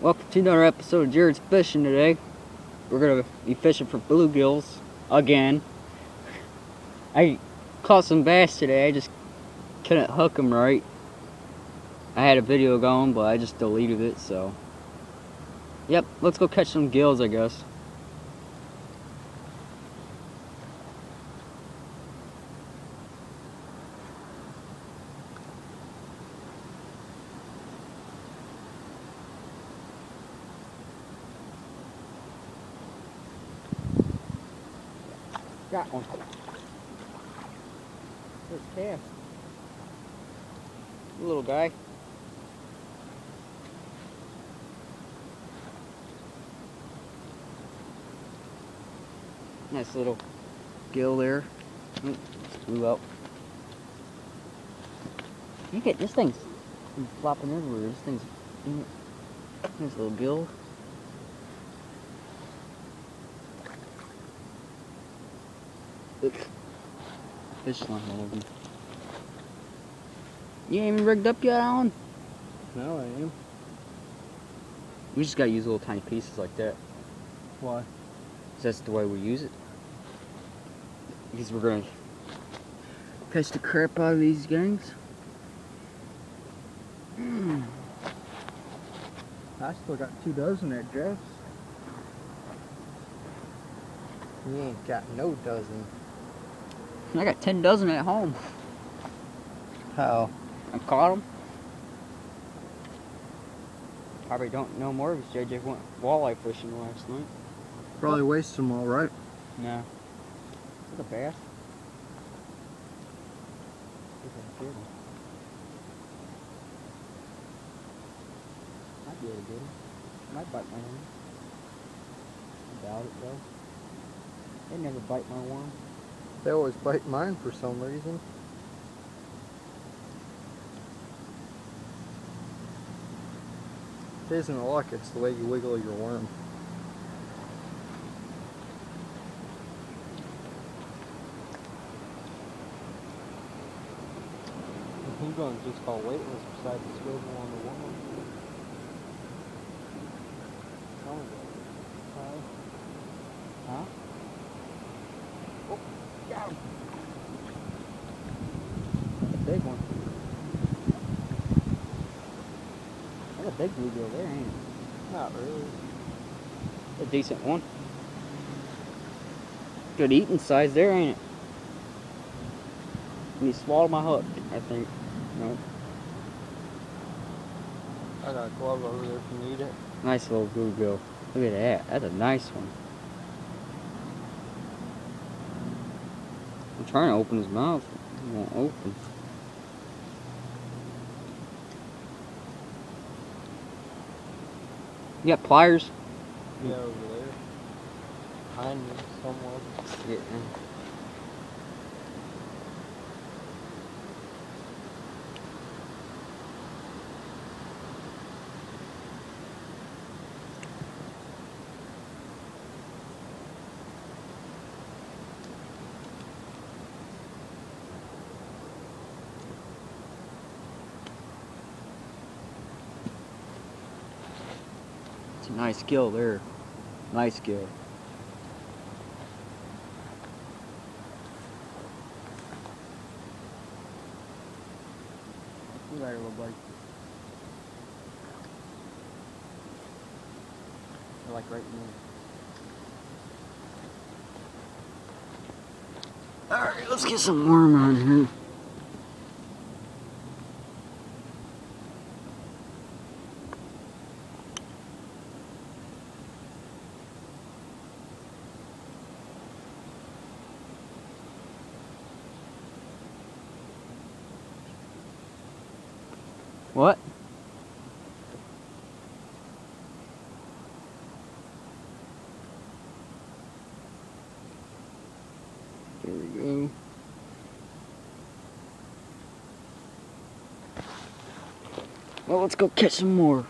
Welcome to another episode of Jared's Fishing today. We're gonna be fishing for bluegills again. I caught some bass today, I just couldn't hook them right. I had a video going, but I just deleted it, so. Yep, let's go catch some gills, I guess. Got one. There's Cam. Little guy. Nice little gill there. Blew out. You get this thing's flopping everywhere. This thing's mm, nice little gill. Fish line all over. You ain't even rigged up yet, Alan? No, I am. We just gotta use little tiny pieces like that. Why? that's the way we use it. Because we're gonna catch the crap out of these gangs. Hmm. I still got two dozen at Jeff's. You ain't got no dozen. I got 10 dozen at home. How? I caught them. Probably don't know more because JJ went walleye fishing last night. Probably waste them all, right? No. Is it a bass? Is it a good one? Might be able to get him. Might bite my worm. I doubt it though. They never bite my worm. They always bite mine for some reason. It isn't a luck, it's the way you wiggle your worm. To just call weightless beside the swivel on the wall. Huh? Oh, got him. That's a big one. That's a big bluegill there, ain't it? Not really. A decent one. Good eating size there, ain't it? And he swallowed my hook, I think. No. I got a glove over there if you need it. Nice little bluegill. Look at that. That's a nice one. Trying to open his mouth. He won't open. You got pliers? Yeah, over there. Behind me somewhere. Yeah. A nice gill there. Nice. You better look like. They're like right in Alright, let's get some worm on here. What? There we go. Well, let's go catch some more.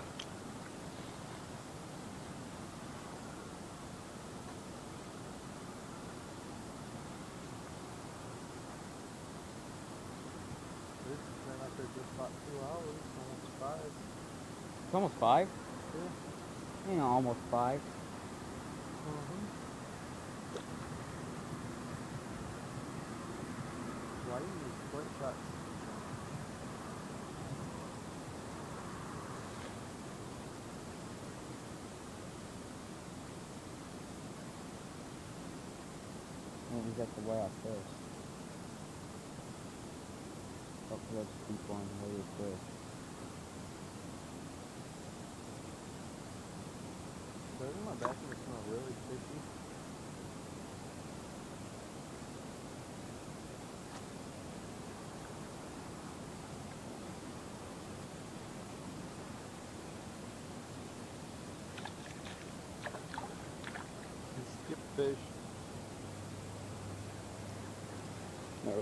Been up there just about two hours, almost five. It's almost five. Yeah. You know, almost five. Mm-hmm. Why do you use split shots? Well, we got the way out first. Hopefully, let's keep on really quick. Doesn't my bathroom smell really fishy? Skip fish. No.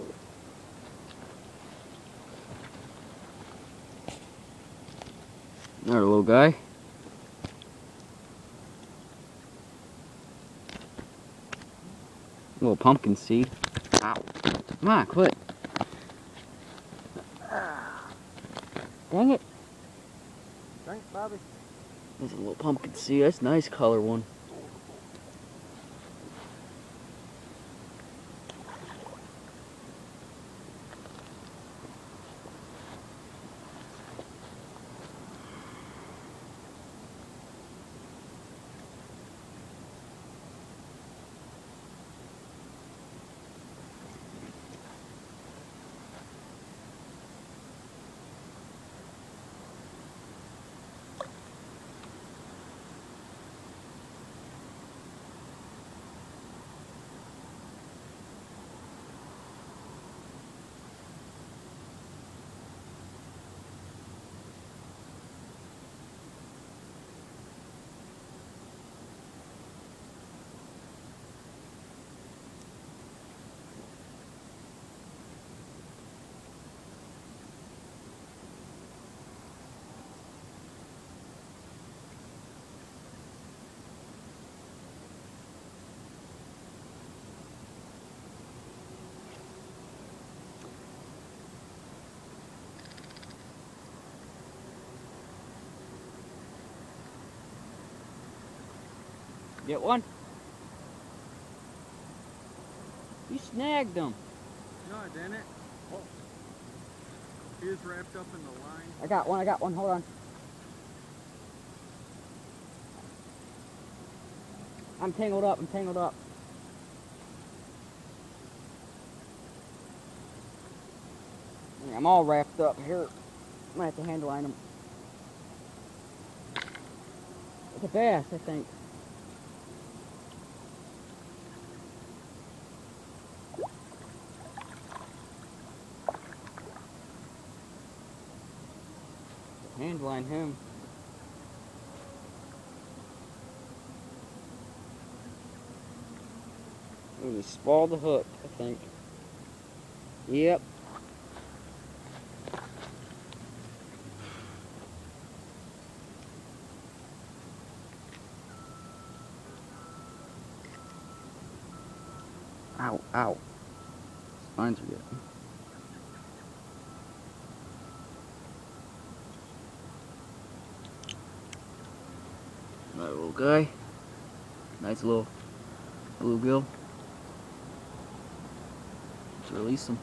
There, little guy. Little pumpkin seed. Ow. Come on, quit. Dang it. Thanks, Bobby. There's a little pumpkin seed. That's a nice color one. Get one? You snagged them. No, I didn't. Oh. He was wrapped up in the line. I got one, I got one. Hold on. I'm tangled up, I'm tangled up. I'm all wrapped up here. I'm gonna have to hand line them. It's a bass, I think. Hand line him. It was spall the hook, I think. Yep. Ow, ow. Spines are getting. Another little guy. Nice little bluegill. Let's release him.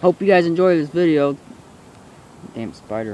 Hope you guys enjoy this video. Damn spider.